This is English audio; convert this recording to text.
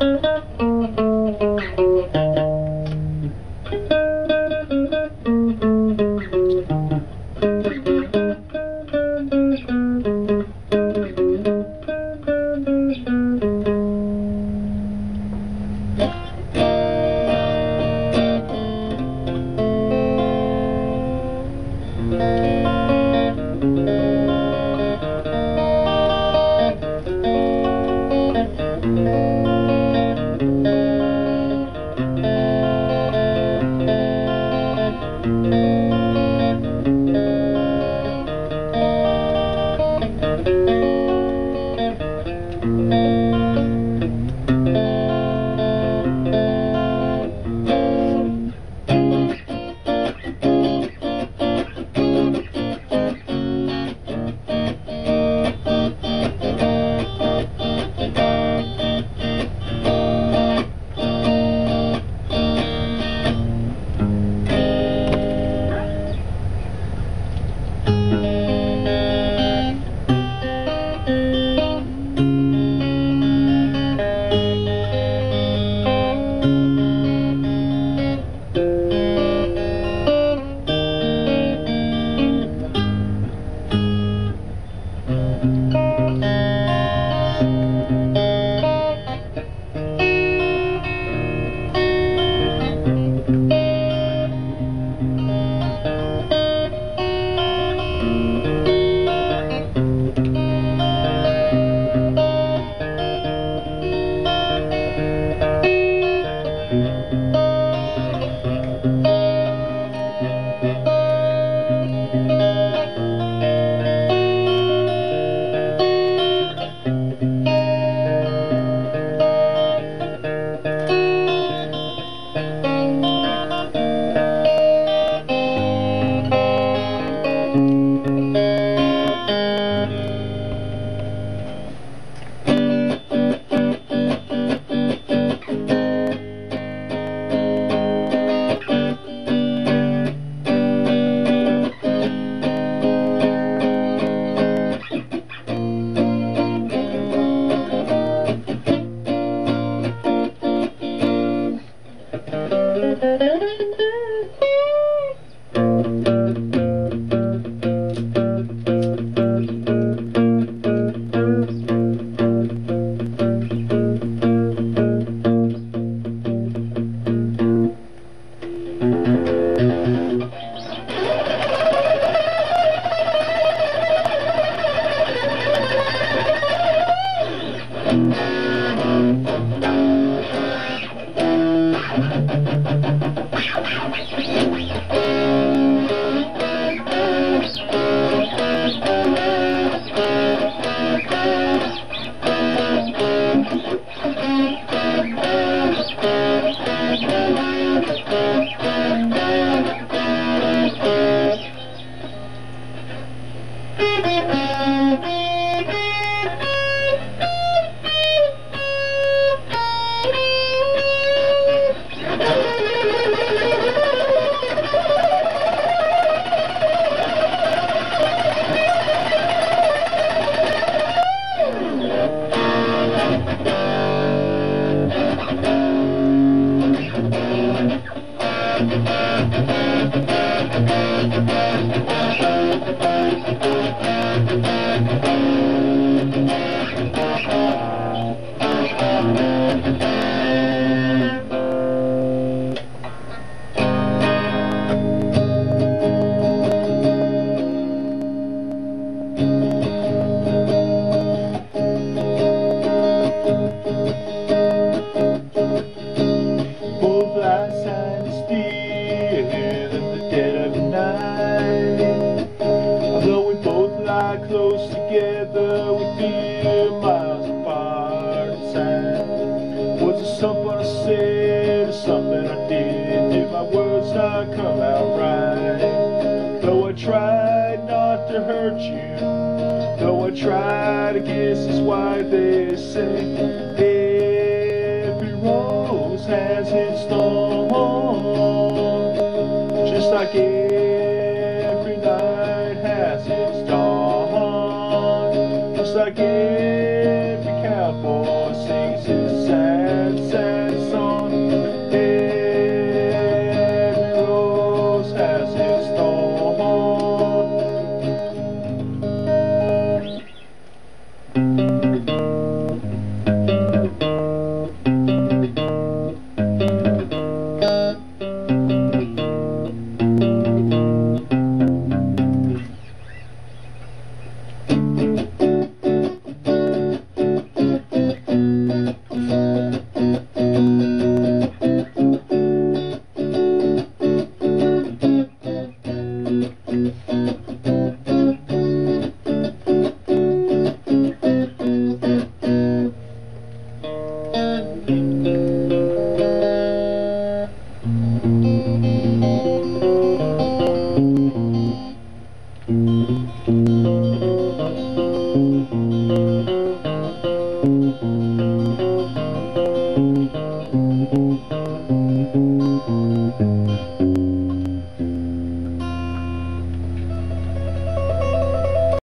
Música Thank you. Thank you. lie close together, we feel miles apart inside. Was it something I said or something I did? Did my words not come out right? Though I tried not to hurt you, though I tried, I guess that's why they say every rose has its thorn, just like it. Música